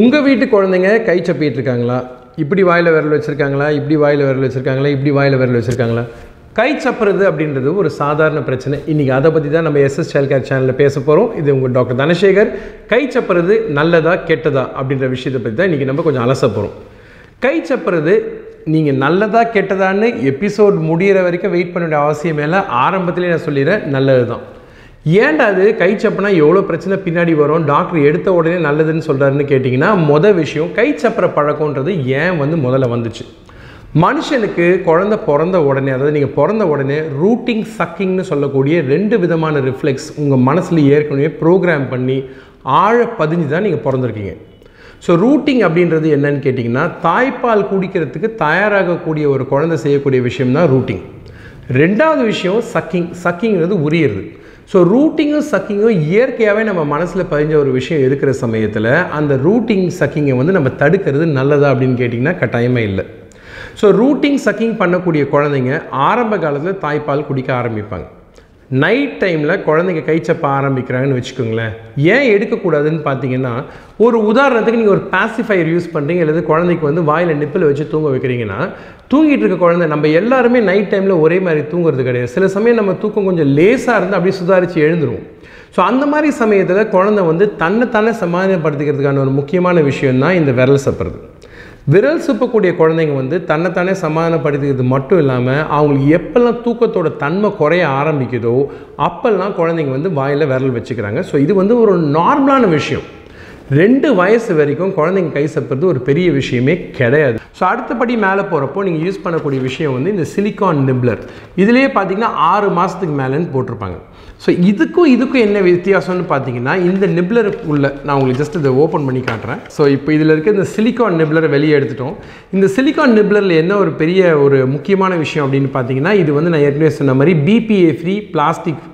உங்கள் வீட்டு குழந்தைங்க கை சப்பிட்டு இருக்காங்களா? இப்படி வாயில் விரல் வச்சுருக்காங்களா? இப்படி வாயில் விரல் வச்சுருக்காங்களா? இப்படி வாயில் விரல் வச்சுருக்காங்களா? கை சப்புறது அப்படின்றது ஒரு சாதாரண பிரச்சனை. இன்றைக்கி அதை பற்றி தான் நம்ம எஸ்எஸ் சைல்ட் கேர் சேனலில் பேச போகிறோம் இது உங்கள் டாக்டர் தனசேகர். கை சப்புறது நல்லதா கெட்டதா அப்படின்ற விஷயத்தை பற்றி தான் இன்றைக்கி நம்ம கொஞ்சம் அலச போகிறோம் கை சப்புறது நீங்கள் நல்லதா கெட்டதான்னு எபிசோட் முடியிற வரைக்கும் வெயிட் பண்ண வேண்டிய அவசியம் இல்லை. ஆரம்பத்திலே நான் சொல்லிடுறேன் நல்லது தான் ஏன்டா அது? கை சப்புனா எவ்வளோ பிரச்சனை பின்னாடி வரும்? டாக்டர் எடுத்த உடனே நல்லதுன்னு சொல்கிறாருன்னு கேட்டிங்கன்னா மொதல் விஷயம் கை சப்புற பழக்கன்றது ஏன் வந்து முதல்ல வந்துச்சு? மனுஷனுக்கு குழந்தை பிறந்த உடனே அதாவது நீங்கள் பிறந்த உடனே ரூட்டிங் சக்கிங்னு சொல்லக்கூடிய ரெண்டு விதமான ரிஃப்ளெக்ஸ் உங்கள் மனசில் ஏற்கனவே ப்ரோக்ராம் பண்ணி ஆழ பதிஞ்சு தான் நீங்கள் பிறந்திருக்கீங்க. ஸோ ரூட்டிங் அப்படின்றது என்னன்னு கேட்டிங்கன்னா தாய்ப்பால் குடிக்கிறதுக்கு தயாராகக்கூடிய ஒரு குழந்தை செய்யக்கூடிய விஷயம் தான் ரூட்டிங். ரெண்டாவது விஷயம் சக்கிங். சக்கிங்கிறது உரியது. ஸோ ரூட்டிங்கும் சக்கிங்கும் இயற்கையாகவே நம்ம மனசில் பதிஞ்ச ஒரு விஷயம் இருக்கிற சமயத்தில் அந்த ரூட்டிங் சக்கிங்கை வந்து நம்ம தடுக்கிறது நல்லதா அப்படின்னு கேட்டிங்கன்னா கட்டாயமே இல்லை. ஸோ ரூட்டிங் சக்கிங் பண்ணக்கூடிய குழந்தைங்க ஆரம்ப காலத்தில் தாய்ப்பால் குடிக்க ஆரம்பிப்பாங்க. நைட் டைமில் குழந்தைங்க கை சப்ப ஆரம்பிக்கிறாங்கன்னு வச்சுக்கோங்களேன். ஏன் எடுக்கக்கூடாதுன்னு பார்த்தீங்கன்னா ஒரு உதாரணத்துக்கு நீங்கள் ஒரு பாசிஃபையர் யூஸ் பண்ணுறீங்க அல்லது குழந்தைக்கு வந்து வாயில் நிப்பில் வச்சு தூங்க வைக்கிறீங்கன்னா தூங்கிட்டு இருக்க குழந்தை நம்ம எல்லாருமே நைட் டைமில் ஒரே மாதிரி தூங்குறது கிடையாது. சில சமயம் நம்ம தூக்கம் கொஞ்சம் லேசாக இருந்து அப்படியே சுதாரித்து எழுந்துருவோம் ஸோ அந்த மாதிரி சமயத்தில் குழந்தை வந்து தன்னைத்தானே சமாதானப்படுத்திக்கிறதுக்கான ஒரு முக்கியமான விஷயம் தான் இந்த விரல் சப்புறது. விரல் சுப்பக்கூடிய குழந்தைங்க வந்து தன்னைத்தானே சமாதானப்படுத்திக்கிறது மட்டும் இல்லாமல் அவங்களுக்கு எப்பெல்லாம் தூக்கத்தோட தன்மை குறைய ஆரம்பிக்குதோ அப்போல்லாம் குழந்தைங்க வந்து வாயில் விரல் வச்சுக்கிறாங்க. ஸோ இது வந்து ஒரு நார்மலான விஷயம். ரெண்டு வயசு வரைக்கும் குழந்தைங்க கை சப்புறது ஒரு பெரிய விஷயமே கிடையாது. ஸோ அடுத்தபடி மேலே போகிறப்போ நீங்கள் யூஸ் பண்ணக்கூடிய விஷயம் வந்து இந்த சிலிக்கான் நிப்ளர் இதுலேயே பார்த்தீங்கன்னா ஆறு மாதத்துக்கு மேலேன்னு போட்டிருப்பாங்க. ஸோ இதுக்கும் இதுக்கும் என்ன வித்தியாசம்னு பார்த்தீங்கன்னா இந்த நிப்ளருக்குள்ள நான் உங்களுக்கு ஜஸ்ட் இதை ஓப்பன் பண்ணி காட்டுறேன். ஸோ இப்போ இதில் இருக்க இந்த சிலிக்கான் நிப்ளரை வெளியே எடுத்துட்டோம். இந்த சிலிக்கான் நிப்ளரில் என்ன ஒரு பெரிய ஒரு முக்கியமான விஷயம் அப்படின்னு பார்த்தீங்கன்னா இது வந்து நான் ஏற்கனவே சொன்ன மாதிரி பிபிஏ ஃப்ரீ பிளாஸ்டிக்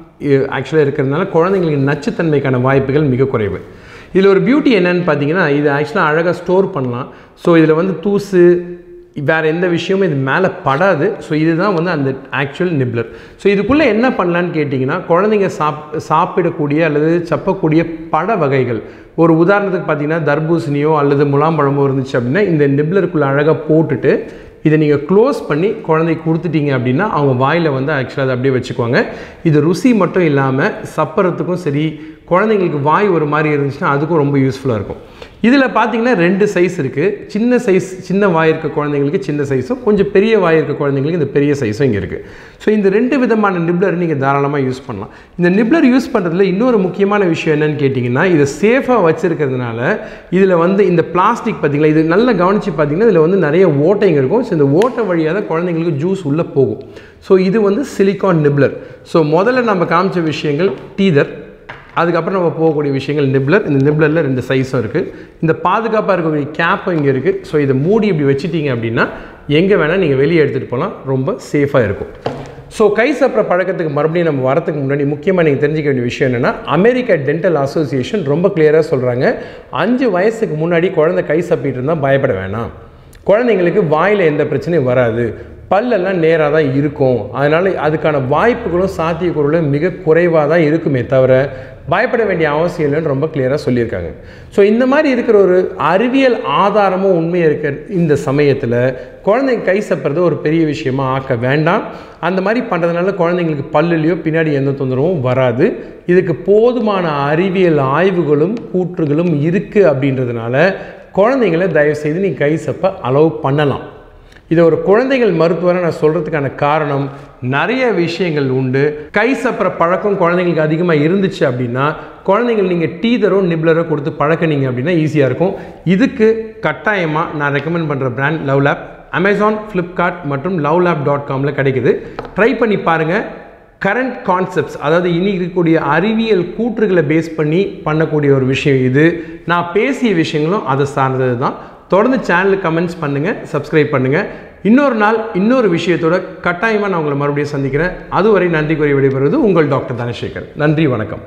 ஆக்சுவலாக இருக்கிறதுனால குழந்தைங்களுக்கு நச்சுத்தன்மைக்கான வாய்ப்புகள் மிக குறைவு. இதில் ஒரு பியூட்டி என்னன்னு பார்த்தீங்கன்னா இது ஆக்சுவலாக அழகாக ஸ்டோர் பண்ணலாம். ஸோ இதில் வந்து தூசு வேறு எந்த விஷயமும் இது மேலே படாது. ஸோ இதுதான் வந்து அந்த ஆக்சுவல் நிப்ளர் ஸோ இதுக்குள்ளே என்ன பண்ணலான்னு கேட்டிங்கன்னா குழந்தைங்க சாப் சாப்பிடக்கூடிய அல்லது சப்பக்கூடிய பட வகைகள். ஒரு உதாரணத்துக்கு பார்த்தீங்கன்னா தர்பூசணியோ அல்லது முலாம்பழமோ இருந்துச்சு அப்படின்னா இந்த நிப்ளருக்குள்ளே அழகாக போட்டுட்டு இதை நீங்கள் க்ளோஸ் பண்ணி குழந்தைக்கு கொடுத்துட்டீங்க அப்படின்னா அவங்க வாயில் வந்து ஆக்சுவலாக அதை அப்படியே வச்சுக்குவாங்க. இது ருசி மட்டும் இல்லாமல் சப்பரத்துக்கும் சரி குழந்தைங்களுக்கு வாய் ஒரு மாதிரி இருந்துச்சுன்னா அதுக்கும் ரொம்ப யூஸ்ஃபுல்லாக இருக்கும். இதில் பார்த்தீங்கன்னா ரெண்டு சைஸ் இருக்குது சின்ன சைஸ் சின்ன வாய் இருக்க குழந்தைங்களுக்கு சின்ன சைஸும் கொஞ்சம் பெரிய வாய் இருக்க குழந்தைங்களுக்கு இந்த பெரிய சைஸும் இங்கே இருக்குது ஸோ இந்த ரெண்டு விதமான நிப்ளர் நீங்கள் தாராளமாக யூஸ் பண்ணலாம். இந்த நிப்ளர் யூஸ் பண்ணுறதுல இன்னொரு முக்கியமான விஷயம் என்னென்னு கேட்டிங்கன்னா இதை சேஃபாக வச்சுருக்கிறதுனால இதில் வந்து இந்த பிளாஸ்டிக் பார்த்தீங்களா இது நல்லா கவனித்து பார்த்தீங்கன்னா இதில் வந்து நிறைய ஓட்டைங்க இருக்கும். ஸோ இந்த ஓட்டை வழியாக தான் குழந்தைங்களுக்கு ஜூஸ் உள்ளே போகும். ஸோ இது வந்து சிலிக்கான் நிப்ளர் ஸோ முதல்ல நம்ம காமிச்ச விஷயங்கள் டீதர் அதுக்கப்புறம் நம்ம போகக்கூடிய விஷயங்கள் நிப்ளர் இந்த நிப்ளரில் ரெண்டு சைஸும் இருக்குது இந்த பாதுகாப்பாக இருக்கக்கூடிய கேப்பும் இங்கே இருக்குது ஸோ இதை மூடி இப்படி வச்சுட்டீங்க அப்படின்னா எங்கே வேணால் நீங்கள் வெளியே எடுத்துகிட்டு போகலாம் ரொம்ப சேஃபாக இருக்கும். ஸோ கை சாப்பிட்ற பழக்கத்துக்கு மறுபடியும் நம்ம வரத்துக்கு முன்னாடி முக்கியமாக நீங்கள் தெரிஞ்சிக்க வேண்டிய விஷயம் என்னென்னா அமெரிக்கா டென்டல் அசோசியேஷன் ரொம்ப கிளியராக சொல்கிறாங்க அஞ்சு வயசுக்கு முன்னாடி குழந்தை கை சாப்பிட்டு இருந்தால் பயப்பட வேணாம். குழந்தைங்களுக்கு வாயில் எந்த பிரச்சனையும் வராது. பல்லெல்லாம் நேராக தான் இருக்கும். அதனால் அதுக்கான வாய்ப்புகளும் சாத்தியக்கூறுகளும் மிக குறைவாக தான் இருக்குமே தவிர பயப்பட வேண்டிய அவசியம் இல்லைன்னு ரொம்ப கிளியராக சொல்லியிருக்காங்க. ஸோ இந்த மாதிரி இருக்கிற ஒரு அறிவியல் ஆதாரமும் உண்மையாக இருக்க இந்த சமயத்தில் குழந்தைங்க கை சப்புறது ஒரு பெரிய விஷயமா ஆக்க வேண்டாம். அந்த மாதிரி பண்ணுறதுனால குழந்தைங்களுக்கு பல்லுலையோ பின்னாடி எந்த தொந்தரவும் வராது. இதுக்கு போதுமான அறிவியல் ஆய்வுகளும் கூற்றுகளும் இருக்குது அப்படின்றதுனால குழந்தைங்கள தயவுசெய்து நீ கை சப்ப அலோவ் பண்ணலாம். இதை ஒரு குழந்தைகள் மருத்துவரை நான் சொல்கிறதுக்கான காரணம் நிறைய விஷயங்கள் உண்டு. கை சப்புற பழக்கம் குழந்தைங்களுக்கு அதிகமாக இருந்துச்சு அப்படின்னா குழந்தைங்கள் நீங்கள் டீதரோ நிப்ளரோ கொடுத்து பழக்கினீங்க அப்படின்னா ஈஸியாக இருக்கும். இதுக்கு கட்டாயமாக நான் ரெக்கமெண்ட் பண்ணுற brand Love Lab Amazon Flipkart மற்றும் லவ் லேப் டாட் காமில் கிடைக்குது. ட்ரை பண்ணி பாருங்கள் கரண்ட் கான்செப்ட்ஸ் அதாவது இனி இருக்கக்கூடிய அறிவியல் கூற்றுகளை பேஸ் பண்ணி பண்ணக்கூடிய ஒரு விஷயம் இது. நான் பேசிய விஷயங்களும் அதை சார்ந்தது தான் தொடர்ந்து சேனலுக்கு கமெண்ட்ஸ் பண்ணுங்கள் சப்ஸ்கிரைப் பண்ணுங்கள் இன்னொரு நாள் இன்னொரு விஷயத்தோட கட்டாயமாக நான் உங்களை மறுபடியும் சந்திக்கிறேன். அதுவரை நன்றி கூறி விடைபெறுவது உங்கள் டாக்டர் தனசேகர். நன்றி வணக்கம்.